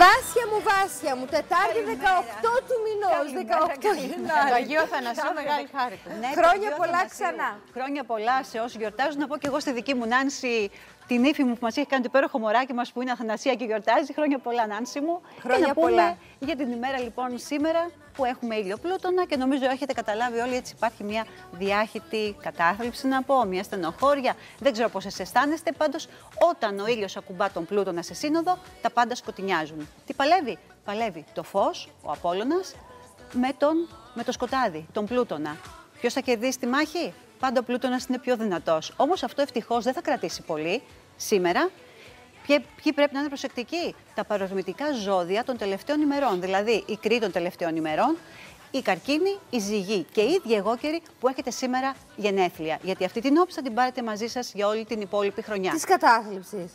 Βάσια μου, Βάσια μου, Τετάρτη 18 του μηνός. 18 Γενάρη. Το Αγίο Θανασίου, μεγάλη χάρη του. Ναι, Χρόνια το πολλά Θανασίου. ξανά. Χρόνια πολλά σε όσου γιορτάζουν. Να πω και εγώ στη δική μου Νάνση, την ύφη μου που μας έχει κάνει το υπέροχο μωράκι μας που είναι Αθανασία και γιορτάζει. Χρόνια πολλά, Νάνση μου. Χρόνια και να πούμε πολλά. για την ημέρα λοιπόν σήμερα που έχουμε ήλιο πλούτονα και νομίζω έχετε καταλάβει όλοι έτσι υπάρχει μια διάχυτη κατάθλιψη να πω, μια στενοχώρια. Δεν ξέρω πώς εσείς αισθάνεστε, πάντως όταν ο ήλιος ακουμπά τον πλούτονα σε σύνοδο τα πάντα σκοτεινιάζουν. Τι παλεύει, παλεύει το φως, ο Απόλλωνας, με, τον, με το σκοτάδι, τον πλούτονα. Ποιος θα κερδίσει τη μάχη, πάντα ο πλούτονας είναι πιο δυνατός. Όμως αυτό ευτυχώς δεν θα κρατήσει πολύ σήμερα Ποιοι, ποιοι πρέπει να είναι προσεκτικοί, τα παρορμητικά ζώδια των τελευταίων ημερών, δηλαδή η κρύη των τελευταίων ημερών, η καρκίνη, η ζυγή και οι ίδιοι εγώκεροι που έχετε σήμερα γενέθλια. Γιατί αυτή την όψη θα την πάρετε μαζί σας για όλη την υπόλοιπη χρονιά. Της κατάθλιψης.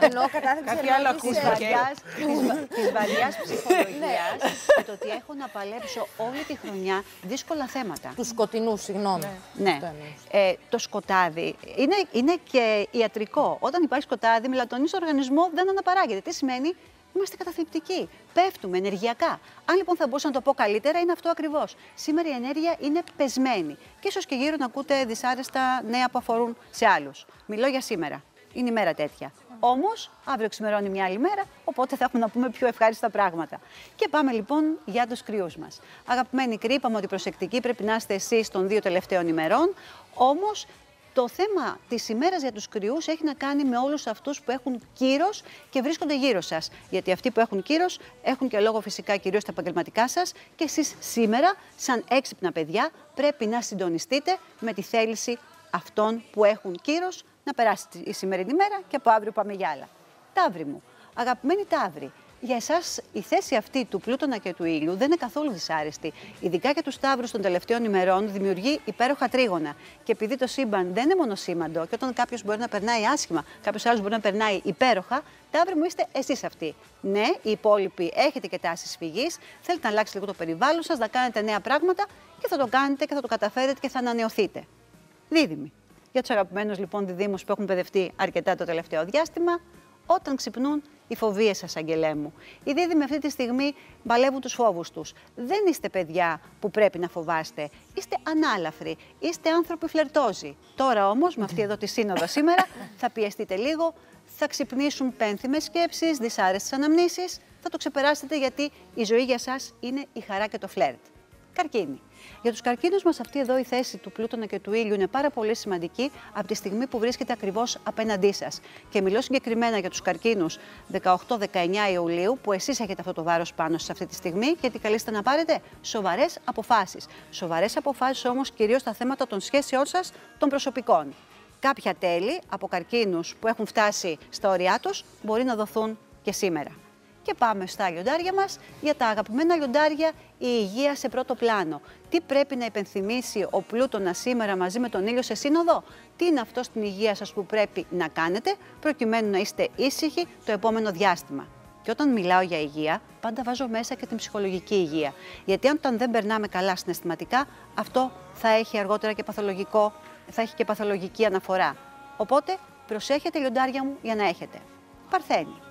Εννοώ κατάθλιψη. Κάποιο άλλο εννοώ της, ακούσμα ε, και- βαριάς, της, βα- της βαριάς ψυχολογίας και το ότι έχω να παλέψω όλη τη χρονιά δύσκολα θέματα. Τους σκοτεινούς, συγγνώμη. Ναι. Αυτό εννοούσα. Ε, το σκοτάδι είναι, είναι και ιατρικό. Όταν υπάρχει σκοτάδι, μελατονίνη στο οργανισμός δεν αναπαράγεται. Τι σημαίνει, είμαστε καταθλιπτικοί. Πέφτουμε ενεργειακά. Αν λοιπόν θα μπορούσα να το πω καλύτερα, είναι αυτό ακριβώς. Σήμερα η ενέργεια είναι πεσμένη. Και ίσως και γύρω να ακούτε δυσάρεστα νέα που αφορούν σε άλλους. Μιλώ για σήμερα. Είναι η μέρα τέτοια. Όμως, αύριο ξημερώνει μια άλλη μέρα, οπότε θα έχουμε να πούμε πιο ευχάριστα πράγματα. Και πάμε λοιπόν για τους κρυούς μας. Αγαπημένοι κρύοι, είπαμε ότι προσεκτικοί πρέπει να είστε εσείς των δύο τελευταίων ημερών. Όμως, το θέμα της ημέρας για τους κρυούς έχει να κάνει με όλους αυτούς που έχουν κύρος και βρίσκονται γύρω σας. Γιατί αυτοί που έχουν κύρος έχουν και λόγο φυσικά κυρίως στα επαγγελματικά σας και εσείς σήμερα, σαν έξυπνα παιδιά, πρέπει να συντονιστείτε με τη θέληση αυτών που έχουν κύρος να περάσει η σημερινή μέρα και από αύριο πάμε για άλλα. Ταύρι μου, αγαπημένοι Ταύροι, για εσάς η θέση αυτή του πλούτονα και του ήλιου δεν είναι καθόλου δυσάρεστη. Ειδικά για τους Ταύρους των τελευταίων ημερών δημιουργεί υπέροχα τρίγωνα. Και επειδή το σύμπαν δεν είναι μονοσήμαντο και όταν κάποιος μπορεί να περνάει άσχημα, κάποιος άλλος μπορεί να περνάει υπέροχα, Ταύροι μου είστε εσείς αυτοί. Ναι, οι υπόλοιποι έχετε και τάσεις φυγής, θέλετε να αλλάξετε λίγο το περιβάλλον σας, να κάνετε νέα πράγματα και θα το κάνετε και θα το καταφέρετε και θα ανανεωθείτε. Δίδυμοι. Για τους αγαπημένους λοιπόν διδήμους που έχουν παιδευτεί αρκετά το τελευταίο διάστημα, όταν ξυπνούν οι φοβίες σας, αγγελέ μου. Οι δίδυμοι αυτή τη στιγμή παλεύουν τους φόβους τους. Δεν είστε παιδιά που πρέπει να φοβάστε. Είστε ανάλαφροι. Είστε άνθρωποι φλερτόζοι. Τώρα όμως, με αυτή εδώ τη σύνοδο σήμερα, θα πιεστείτε λίγο, θα ξυπνήσουν πένθυμες σκέψεις, δυσάρεστες αναμνήσεις, θα το ξεπεράσετε γιατί η ζωή για σας είναι η χαρά και το φλερτ. Καρκίνη. Για τους καρκίνους μας, αυτή εδώ η θέση του πλούτονα και του ήλιου είναι πάρα πολύ σημαντική από τη στιγμή που βρίσκεται ακριβώς απέναντί σας. Και μιλώ συγκεκριμένα για τους καρκίνους 18-19 Ιουλίου, που εσείς έχετε αυτό το βάρος πάνω σας αυτή τη στιγμή και τι καλείστε να πάρετε σοβαρές αποφάσεις. Σοβαρές αποφάσεις όμως κυρίως στα θέματα των σχέσεών σας των προσωπικών. Κάποια τέλη από καρκίνους που έχουν φτάσει στα όρια τους μπορεί να δοθούν και σήμερα. Και πάμε στα λιοντάρια μας. Για τα αγαπημένα λιοντάρια, η υγεία σε πρώτο πλάνο. Τι πρέπει να υπενθυμίσει ο Πλούτονας σήμερα μαζί με τον ήλιο σε σύνοδο; Τι είναι αυτό στην υγεία σας που πρέπει να κάνετε, προκειμένου να είστε ήσυχοι το επόμενο διάστημα; Και όταν μιλάω για υγεία, πάντα βάζω μέσα και την ψυχολογική υγεία. Γιατί αν όταν δεν περνάμε καλά συναισθηματικά, αυτό θα έχει αργότερα και παθολογικό, θα έχει και παθολογική αναφορά. Οπότε προσέχετε λιοντάρια μου για να έχετε. Παρθένη.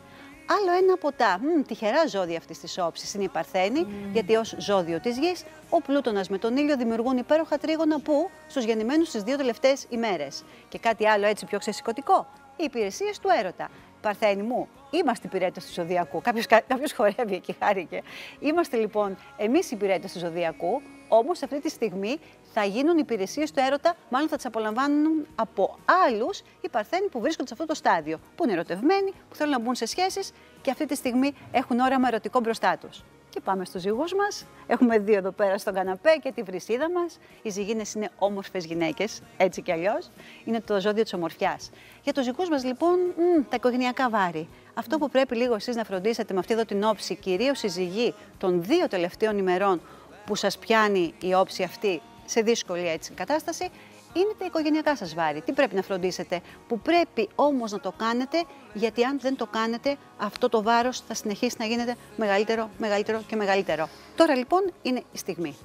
Άλλο ένα από τα μ, τυχερά ζώδια αυτής της όψης είναι η Παρθένη, γιατί ως ζώδιο της γης, ο Πλούτονα με τον ήλιο δημιουργούν υπέροχα τρίγωνα που στους γεννημένους τις δύο τελευταίες ημέρες. Και κάτι άλλο έτσι πιο ξεσηκωτικό, οι υπηρεσίες του έρωτα. Παρθένη μου, είμαστε υπηρέτες του Ζωδιακού. Κάποιος κάποιος χορεύει εκεί, χάρηκε. Είμαστε λοιπόν εμείς υπηρέτες του Ζωδιακού, όμως αυτή τη στιγμή θα γίνουν υπηρεσίες του έρωτα, μάλλον θα τις απολαμβάνουν από άλλους οι Παρθένοι που βρίσκονται σε αυτό το στάδιο. Που είναι ερωτευμένοι, που θέλουν να μπουν σε σχέσεις και αυτή τη στιγμή έχουν όραμα ερωτικό μπροστά τους. Και πάμε στους ζυγούς μας. Έχουμε δύο εδώ πέρα στον καναπέ και τη βρυσίδα μας. Οι ζυγίνες είναι όμορφες γυναίκες, έτσι κι αλλιώς. Είναι το ζώδιο της ομορφιάς. Για τους ζυγούς μας λοιπόν, μ, τα οικογενειακά βάρη. Αυτό που πρέπει λίγο εσείς να φροντίσετε με αυτή εδώ την όψη, κυρίως η ζυγή των δύο τελευταίων ημερών που σας πιάνει η όψη αυτή σε δύσκολη έτσι κατάσταση, είναι τα οικογενειακά σας βάρη. Τι πρέπει να φροντίσετε, που πρέπει όμως να το κάνετε, γιατί αν δεν το κάνετε, αυτό το βάρος θα συνεχίσει να γίνεται μεγαλύτερο, μεγαλύτερο και μεγαλύτερο. Τώρα λοιπόν είναι η στιγμή.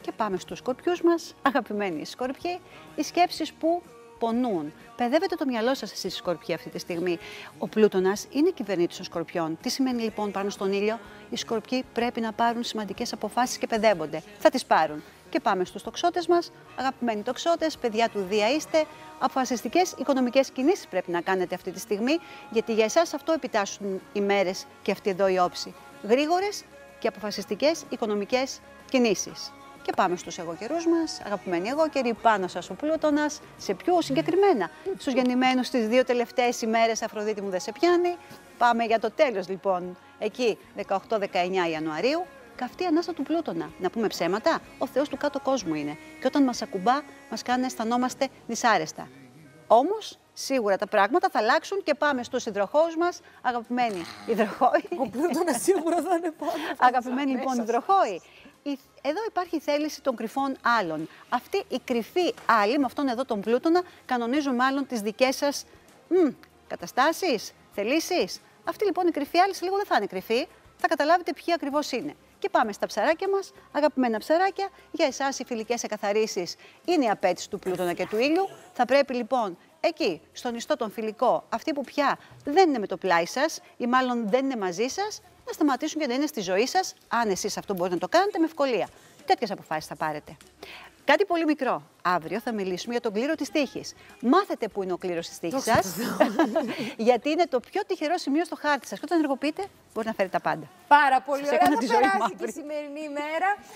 Και πάμε στους σκορπιούς μας, αγαπημένοι σκορπιοί, οι σκέψεις που πονούν. Παιδεύετε το μυαλό σας εσείς, Σκορπιοί, αυτή τη στιγμή. Ο Πλούτονας είναι κυβερνήτης των Σκορπιών. Τι σημαίνει λοιπόν πάνω στον ήλιο, οι Σκορπιοί πρέπει να πάρουν σημαντικές αποφάσεις και παιδεύονται. Θα τις πάρουν. Και πάμε στους τοξότες μας. Αγαπημένοι τοξότες, παιδιά του Δία είστε. Αποφασιστικές οικονομικές κινήσεις πρέπει να κάνετε αυτή τη στιγμή, γιατί για εσάς αυτό επιτάσσουν οι μέρες και αυτή εδώ η όψη. Γρήγορες και αποφασιστικές οικονομικές κινήσεις. Και πάμε στους εγώ καιρούς μας. Αγαπημένοι εγώ καιροί, πάνω σα ο Πλούτονα. Σε πιο συγκεκριμένα, στους γεννημένους τις δύο τελευταίες ημέρες Αφροδίτη μου δεν σε πιάνει. Πάμε για το τέλος λοιπόν, εκεί 18-19 Ιανουαρίου. Καυτή ανάσα του Πλούτονα. Να πούμε ψέματα, ο Θεός του κάτω κόσμου είναι. Και όταν μας ακουμπά, μας κάνει να αισθανόμαστε δυσάρεστα. Όμως, σίγουρα τα πράγματα θα αλλάξουν και πάμε στους υδροχώους μας. Αγαπημένοι υδροχώοι. Ο Πλούτονα σίγουρα θα είναι πάνω. Αγαπημένοι λοιπόν υδροχώοι. Εδώ υπάρχει η θέληση των κρυφών άλλων. Αυτή η κρυφή άλλη, με αυτόν εδώ τον Πλούτονα, κανονίζουν μάλλον τις δικές σας καταστάσεις, θελήσεις. Αυτή λοιπόν η κρυφή άλλη σε λίγο δεν θα είναι κρυφή. Θα καταλάβετε ποιοι ακριβώς είναι. Και πάμε στα ψαράκια μας, αγαπημένα ψαράκια. Για εσάς οι φιλικές εκαθαρίσεις είναι η απέτηση του Πλούτονα και του ήλιου. Θα πρέπει λοιπόν εκεί, στον ιστό τον φιλικό, αυτοί που πια δεν είναι με το πλάι σας ή μάλλον δεν είναι μαζί σας, να σταματήσουν και να είναι στη ζωή σας, αν εσείς αυτό μπορείτε να το κάνετε με ευκολία. Τέτοιες αποφάσεις θα πάρετε. Κάτι πολύ μικρό. Αύριο θα μιλήσουμε για τον κλήρο της τύχης. Μάθετε πού είναι ο κλήρος της τύχης σας, γιατί είναι το πιο τυχερό σημείο στο χάρτη σας. Και όταν ενεργοποιείτε, μπορεί να φέρει τα πάντα. Πάρα πολύ ωραία. Θα περάσει και η σημερινή ημέρα.